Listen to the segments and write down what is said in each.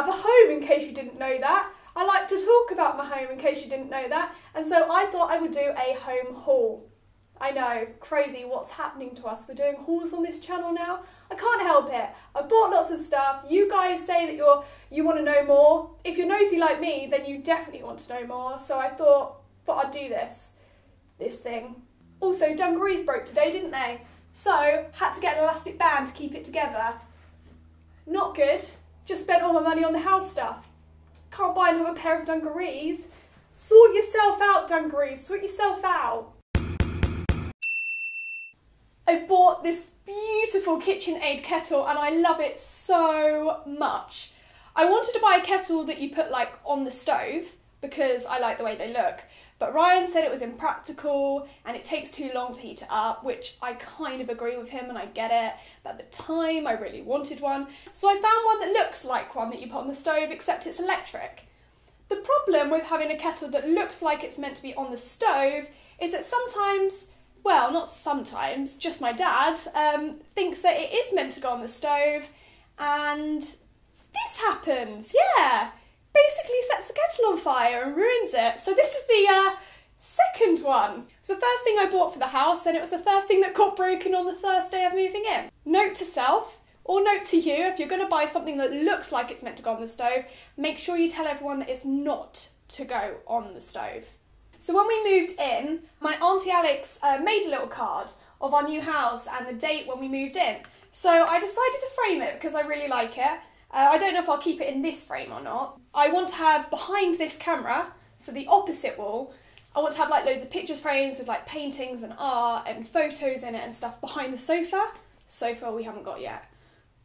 have a home in case you didn't know that. I like to talk about my home in case you didn't know that. And so I thought I would do a home haul. I know, crazy what's happening to us. We're doing hauls on this channel now. I can't help it. I bought lots of stuff. You guys say that you're you want to know more. If you're nosy like me, then you definitely want to know more. So I thought thought I'd do this. This thing. Also, dungarees broke today, didn't they? So had to get an elastic band to keep it together. Not good. Just spent all my money on the house stuff. Can't buy another pair of dungarees. Sort yourself out, dungarees. Sort yourself out. I bought this beautiful KitchenAid kettle and I love it so much. I wanted to buy a kettle that you put like on the stove because I like the way they look. But Ryan said it was impractical and it takes too long to heat it up, which I kind of agree with him and I get it. But at the time, I really wanted one. So I found one that looks like one that you put on the stove, except it's electric. The problem with having a kettle that looks like it's meant to be on the stove is that sometimes well, not sometimes, just my dad, um, thinks that it is meant to go on the stove, and this happens, yeah. Basically sets the kettle on fire and ruins it. So this is the uh, second one. It's the first thing I bought for the house, and it was the first thing that got broken on the first day of moving in. Note to self, or note to you, if you're going to buy something that looks like it's meant to go on the stove, make sure you tell everyone that it's not to go on the stove. So when we moved in, my auntie Alex uh, made a little card of our new house and the date when we moved in. So I decided to frame it because I really like it. Uh, I don't know if I'll keep it in this frame or not. I want to have behind this camera, so the opposite wall, I want to have like loads of pictures frames with like paintings and art and photos in it and stuff behind the sofa. Sofa we haven't got yet.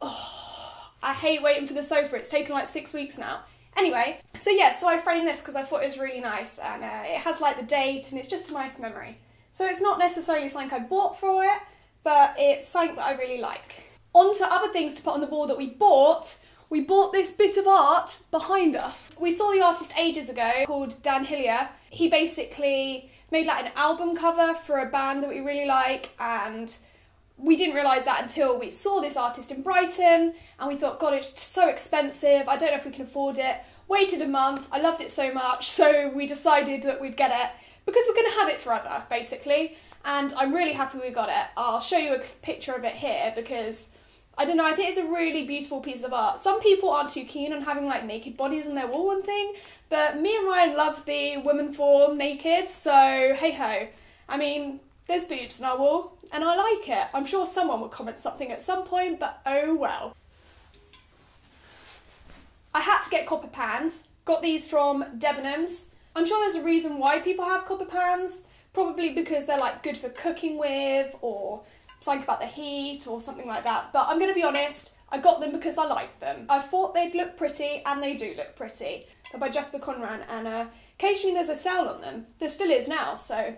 Oh, I hate waiting for the sofa. It's taken like six weeks now. Anyway, so yeah, so I framed this because I thought it was really nice and uh, it has like the date and it's just a nice memory. So it's not necessarily something I bought for it, but it's something that I really like. On to other things to put on the wall that we bought. We bought this bit of art behind us. We saw the artist ages ago called Dan Hillier. He basically made like an album cover for a band that we really like and we didn't realise that until we saw this artist in Brighton and we thought, God, it's so expensive. I don't know if we can afford it. Waited a month. I loved it so much. So we decided that we'd get it because we're going to have it forever, basically. And I'm really happy we got it. I'll show you a picture of it here because I don't know, I think it's a really beautiful piece of art. Some people aren't too keen on having like naked bodies on their wall and thing, but me and Ryan love the women form naked, so hey ho. I mean, there's boobs in our wall, and I like it. I'm sure someone will comment something at some point, but oh well. I had to get copper pans. Got these from Debenhams. I'm sure there's a reason why people have copper pans. Probably because they're like good for cooking with, or something about the heat, or something like that. But I'm going to be honest, I got them because I like them. I thought they'd look pretty, and they do look pretty. They're by Jasper Conran, and uh, occasionally there's a sale on them. There still is now, so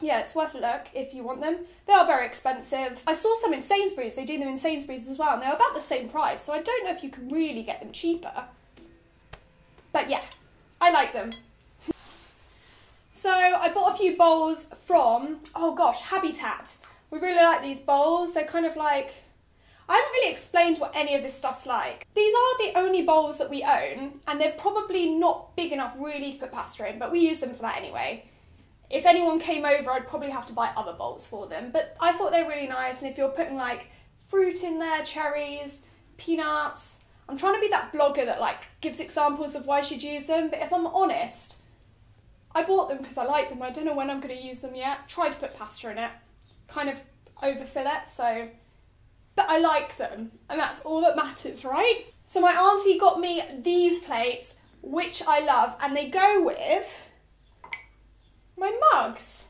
yeah, it's worth a look if you want them. They are very expensive. I saw some in Sainsbury's, they do them in Sainsbury's as well, and they're about the same price, so I don't know if you can really get them cheaper. But yeah, I like them. so I bought a few bowls from, oh gosh, Habitat. We really like these bowls. They're kind of like, I haven't really explained what any of this stuff's like. These are the only bowls that we own, and they're probably not big enough really to put pasta in, but we use them for that anyway if anyone came over, I'd probably have to buy other bowls for them. But I thought they're really nice, and if you're putting like fruit in there, cherries, peanuts, I'm trying to be that blogger that like gives examples of why should use them. But if I'm honest, I bought them because I like them. I don't know when I'm going to use them yet. Tried to put pasta in it, kind of overfill it. So, but I like them, and that's all that matters, right? So my auntie got me these plates, which I love, and they go with my mugs.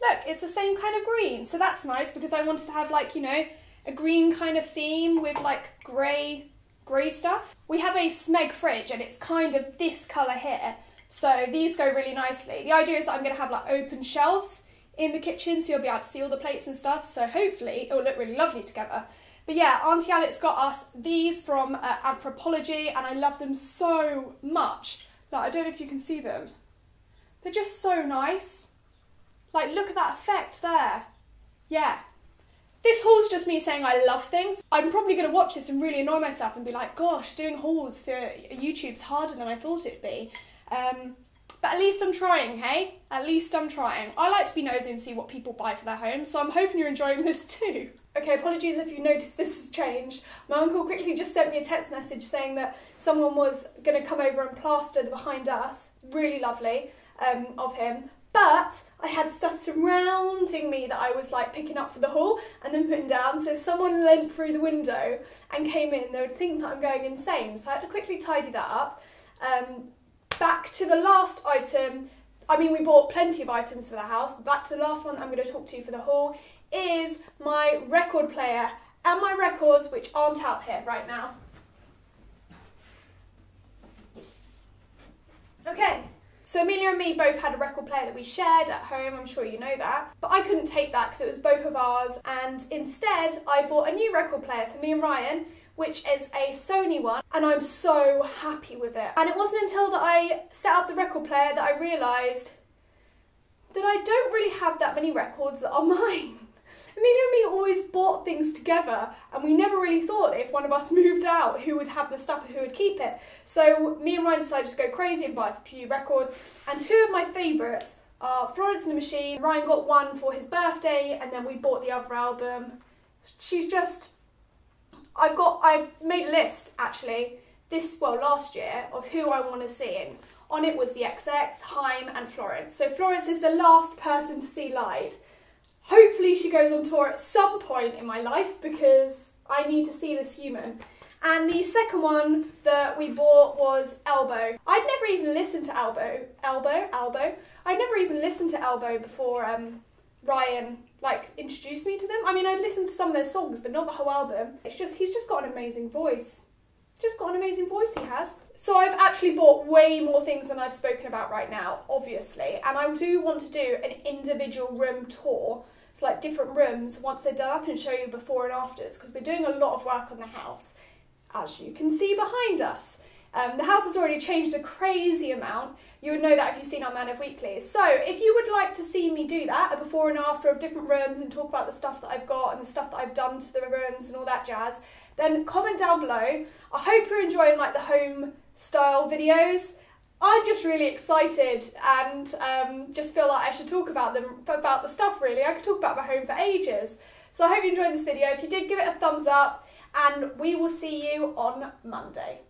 Look, it's the same kind of green. So that's nice because I wanted to have like, you know, a green kind of theme with like grey, grey stuff. We have a Smeg fridge and it's kind of this colour here. So these go really nicely. The idea is that I'm going to have like open shelves in the kitchen so you'll be able to see all the plates and stuff. So hopefully it will look really lovely together. But yeah, Auntie Alex got us these from uh, Anthropologie and I love them so much. Like, I don't know if you can see them. They're just so nice. Like, look at that effect there. Yeah. This haul's just me saying I love things. I'm probably going to watch this and really annoy myself and be like, gosh, doing hauls for YouTube's harder than I thought it'd be. Um, but at least I'm trying, hey? At least I'm trying. I like to be nosy and see what people buy for their home, so I'm hoping you're enjoying this too. Okay, apologies if you noticed this has changed. My uncle quickly just sent me a text message saying that someone was going to come over and plaster the behind us. Really lovely um, of him. But I had stuff surrounding me that I was like picking up for the haul and then putting down. So if someone leant through the window and came in, they would think that I'm going insane. So I had to quickly tidy that up. Um, back to the last item. I mean, we bought plenty of items for the house. Back to the last one I'm going to talk to you for the haul is my record player and my records, which aren't out here right now. Okay, so Amelia and me both had a record player that we shared at home, I'm sure you know that. But I couldn't take that because it was both of ours, and instead I bought a new record player for me and Ryan, which is a Sony one, and I'm so happy with it. And it wasn't until that I set up the record player that I realised that I don't really have that many records that are mine. Amelia and me always bought things together, and we never really thought if one of us moved out, who would have the stuff and who would keep it. So me and Ryan decided to go crazy and buy a few records, and two of my favourites are Florence and the Machine. Ryan got one for his birthday, and then we bought the other album. She's just I've got I made a list actually this well last year of who I want to see in. On it was the XX, Haim, and Florence. So Florence is the last person to see live. Hopefully she goes on tour at some point in my life because I need to see this human. And the second one that we bought was Elbow. I'd never even listened to Elbow, Elbow, Elbow. I'd never even listened to Elbow before um, Ryan like introduced me to them. I mean, I'd listened to some of their songs, but not the whole album. It's just he's just got an amazing voice. Just got an amazing voice he has. So I've actually bought way more things than I've spoken about right now, obviously, and I do want to do an individual room tour. So like different rooms once they're done up and show you before and afters because we're doing a lot of work on the house, as you can see behind us. Um, the house has already changed a crazy amount. You would know that if you've seen our Mandeweekly. So if you would like to see me do that, a before and after of different rooms and talk about the stuff that I've got and the stuff that I've done to the rooms and all that jazz, then comment down below. I hope you're enjoying like the home style videos. I'm just really excited and um, just feel like I should talk about them, about the stuff really. I could talk about my home for ages. So I hope you enjoyed this video. If you did, give it a thumbs up and we will see you on Monday.